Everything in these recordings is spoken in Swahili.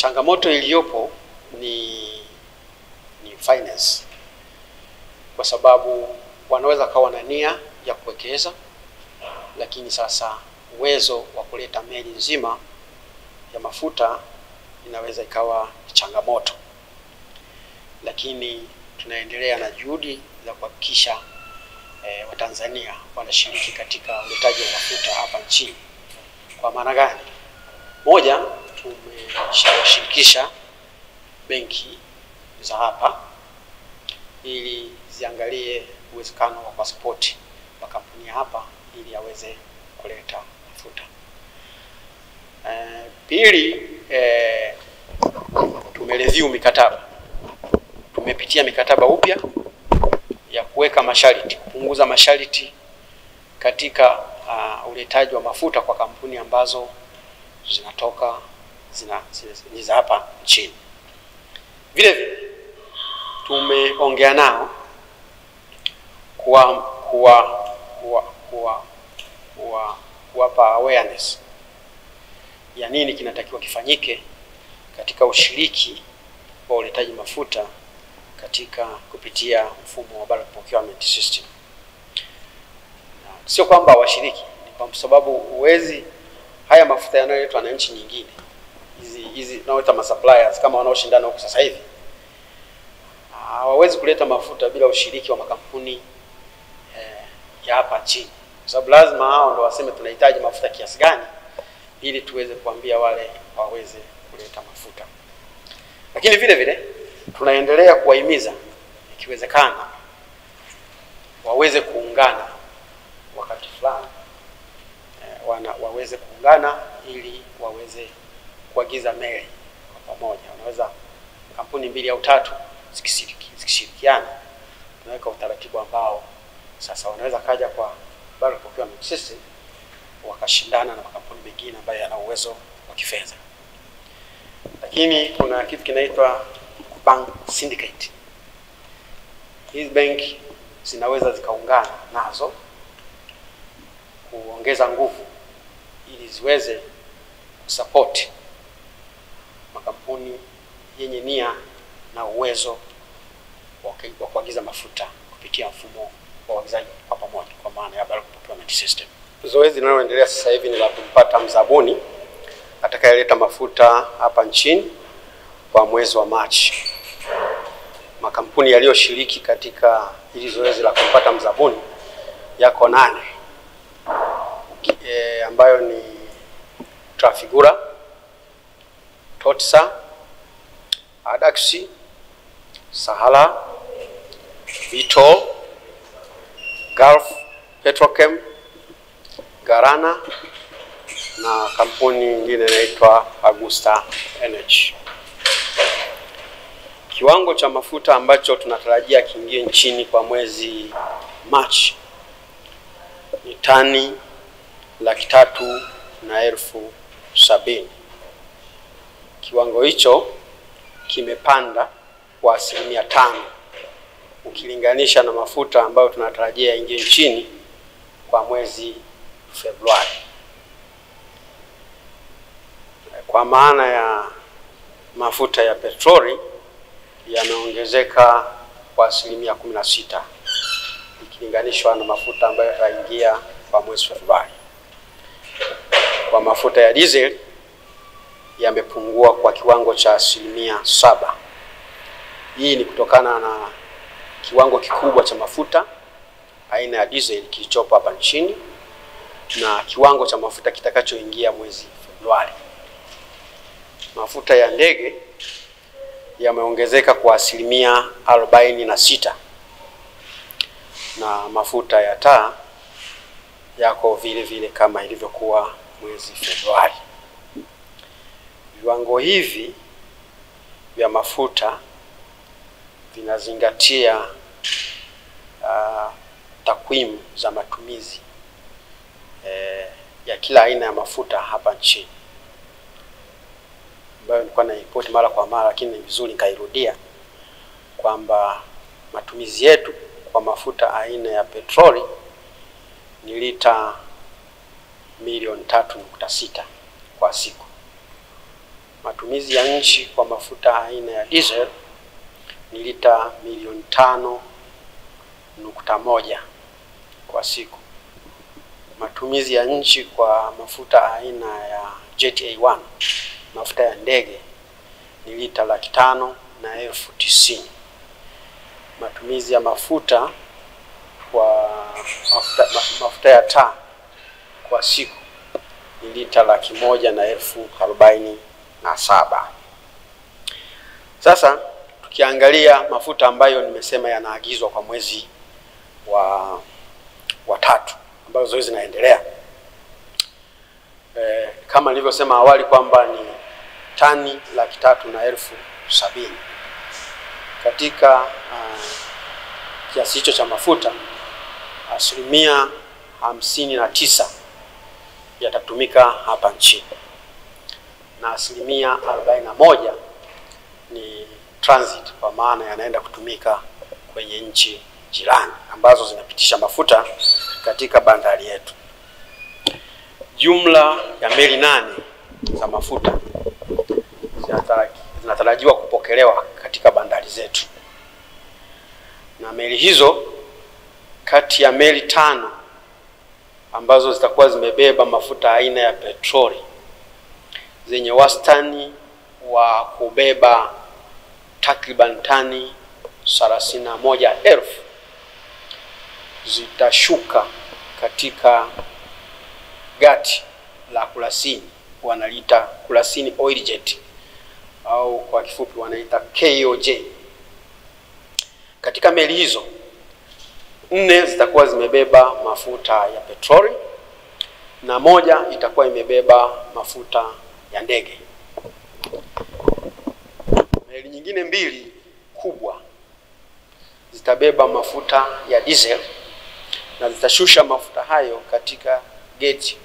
changamoto iliyopo ni ni finance, kwa sababu wanaweza kawa na nia ya kuwekeza, lakini sasa uwezo wa kuleta meli nzima ya mafuta inaweza ikawa changamoto, lakini tunaendelea na juhudi za kuhakikisha e, Watanzania wanashiriki katika uletaji wa mafuta hapa nchini. Kwa maana gani? Moja, tumeshirikisha benki za hapa ili ziangalie uwezekano wa pasipoti makampuni ya hapa ili aweze kuleta mafuta. E, pili, eh, tumereview mikataba, tumepitia mikataba upya ya kuweka masharti, kupunguza masharti katika uh, uletaji wa mafuta kwa kampuni ambazo zinatoka zina, ni za hapa nchini. Vile vile tumeongea nao kuwa kuwa kuwa kuwa kuwa kuwapa awareness ya nini kinatakiwa kifanyike katika ushiriki wa uletaji mafuta katika kupitia mfumo wa bulk procurement system. Sio kwamba washiriki, ni kwa sababu huwezi haya mafuta yanayoletwa na nchi nyingine hizi hizi tunaoita masuppliers kama wanaoshindana huko sasa hivi hawawezi kuleta mafuta bila ushiriki wa makampuni eh, ya hapa nchini, kwa sababu lazima hao ndo waseme tunahitaji mafuta kiasi gani, ili tuweze kuambia wale waweze kuleta mafuta. Lakini vile vile tunaendelea kuwahimiza ikiwezekana waweze kuungana wakati fulani eh, wana waweze kuungana ili waweze kuagiza meli kwa pamoja. Unaweza kampuni mbili au tatu zikishirikiana, tunaweka utaratibu ambao sasa wanaweza kaja kwa bulk procurement system wakashindana na makampuni mengine ambayo yana uwezo wa kifedha. Lakini kuna kitu kinaitwa bank syndicate. Hizi benki zinaweza zikaungana nazo kuongeza nguvu ili ziweze kusupport makampuni yenye nia na uwezo wa kuagiza mafuta kupitia mfumo wa uagizaji kwa pamoja kwa maana ya bulk procurement system. Zoezi linaloendelea sasa hivi ni la kumpata mzabuni atakayeleta mafuta hapa nchini kwa mwezi wa Machi. Makampuni yaliyoshiriki katika hili zoezi la kumpata mzabuni yako nane e, ambayo ni Trafigura, Totsa, Adaxi, Sahala, vito Gulf Petrochem, Garana na kampuni nyingine inaitwa Augusta Energy. Kiwango cha mafuta ambacho tunatarajia kiingie nchini kwa mwezi Machi ni tani laki tatu na elfu sabini. Kiwango hicho kimepanda kwa asilimia tano ukilinganisha na mafuta ambayo tunatarajia yaingie nchini kwa mwezi Februari. Kwa maana ya mafuta ya petroli yameongezeka kwa asilimia kumi na sita ikilinganishwa na mafuta ambayo yataingia kwa mwezi Februari. Kwa mafuta ya diesel yamepungua kwa kiwango cha asilimia saba. Hii ni kutokana na kiwango kikubwa cha mafuta aina ya diesel kilichopo hapa nchini na kiwango cha mafuta kitakachoingia mwezi Februari. Mafuta ya ndege yameongezeka kwa asilimia arobaini na sita na mafuta ya taa yako vile vile kama ilivyokuwa mwezi Februari. Viwango hivi vya mafuta vinazingatia uh, takwimu za matumizi eh, ya kila aina ya mafuta hapa nchini ambayo nilikuwa na ripoti mara kwa mara, lakini ni vizuri nikairudia kwamba matumizi yetu kwa mafuta aina ya petroli ni lita milioni tatu nukta sita kwa siku. Matumizi ya nchi kwa mafuta aina ya diesel ni lita milioni tano nukta moja kwa siku. Matumizi ya nchi kwa mafuta aina ya Jet A1 mafuta ya ndege ni lita laki tano na elfu tisini. Matumizi ya mafuta kwa mafuta, mafuta ya taa kwa siku ni lita laki moja na elfu arobaini na saba. Sasa tukiangalia mafuta ambayo nimesema yanaagizwa kwa mwezi wa wa tatu ambayo zoezi linaendelea e, kama nilivyosema awali kwamba ni tani laki tatu na elfu sabini. Katika uh, kiasi hicho cha mafuta asilimia hamsini na tisa yatatumika hapa nchini na asilimia arobaini na moja ni transit, kwa maana yanaenda kutumika kwenye nchi jirani ambazo zinapitisha mafuta katika bandari yetu. Jumla ya meli nane za mafuta zinatarajiwa kupokelewa katika bandari zetu, na meli hizo kati ya meli tano ambazo zitakuwa zimebeba mafuta aina ya petroli zenye wastani wa kubeba takriban tani thelathini na moja elfu zitashuka katika gati la Kurasini, wanaliita Kurasini Oil Jet au kwa kifupi wanaita KOJ. Katika meli hizo nne zitakuwa zimebeba mafuta ya petroli na moja itakuwa imebeba mafuta ya ndege. Meli nyingine mbili kubwa zitabeba mafuta ya diesel na zitashusha mafuta hayo katika geti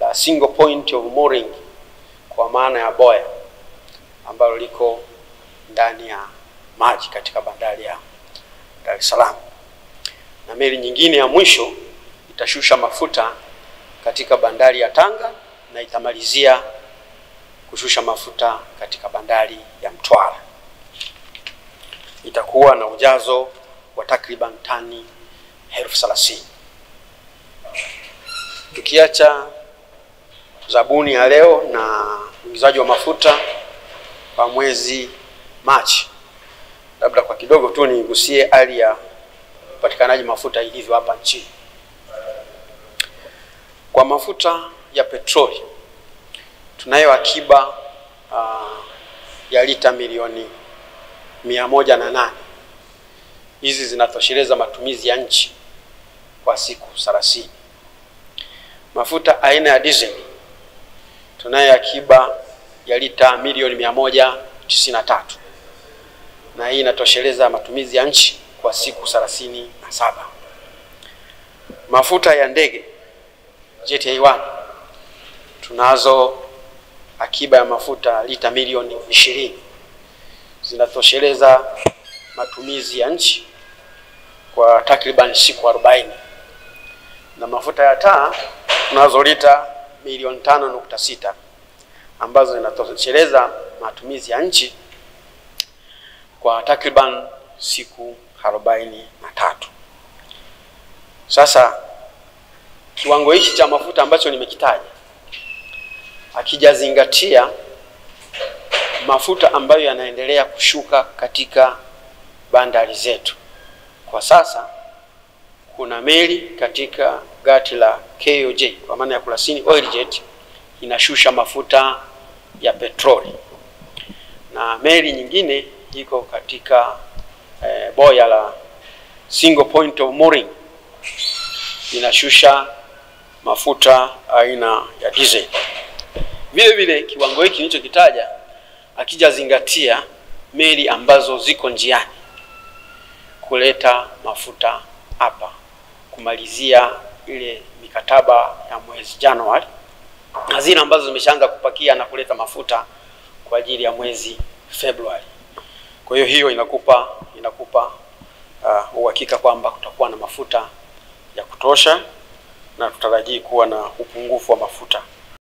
la single point of mooring kwa maana ya boya ambalo liko ndani ya maji katika bandari ya Dar es Salaam, na meli nyingine ya mwisho itashusha mafuta katika bandari ya Tanga na itamalizia kushusha mafuta katika bandari ya Mtwara. Itakuwa na ujazo wa takriban tani elfu thelathini. Tukiacha zabuni ya leo na uingizaji wa mafuta kwa mwezi Machi, labda kwa kidogo tu nigusie hali ya upatikanaji mafuta ilivyo hapa nchini. Kwa mafuta ya petroli tunayo akiba uh, ya lita milioni mia moja na nane. Hizi zinatosheleza matumizi ya nchi kwa siku 30. Mafuta aina ya diesel tunayo akiba ya lita milioni mia moja tisini na tatu na hii inatosheleza matumizi ya nchi kwa siku thelathini na saba. Mafuta ya ndege Jet A1 tunazo akiba ya mafuta lita milioni ishirini zinatosheleza matumizi ya nchi kwa takriban siku arobaini na mafuta ya taa tunazo lita milioni tano nukta sita ambazo zinatosheleza matumizi ya nchi kwa takriban siku arobaini na tatu. Sasa kiwango hichi cha mafuta ambacho nimekitaja akijazingatia mafuta ambayo yanaendelea kushuka katika bandari zetu kwa sasa, kuna meli katika gati la KOJ kwa maana ya Kurasini Oil Jet inashusha mafuta ya petroli na meli nyingine iko katika eh, boya la single point of mooring inashusha mafuta aina ya diesel. Vile vile kiwango hiki nilichokitaja akijazingatia meli ambazo ziko njiani kuleta mafuta hapa kumalizia ile mikataba ya mwezi Januari na zile ambazo zimeshaanza kupakia na kuleta mafuta kwa ajili ya mwezi Februari. Kwa hiyo hiyo inakupa inakupa uh, uhakika kwamba kutakuwa na mafuta ya kutosha na tutarajii kuwa na upungufu wa mafuta.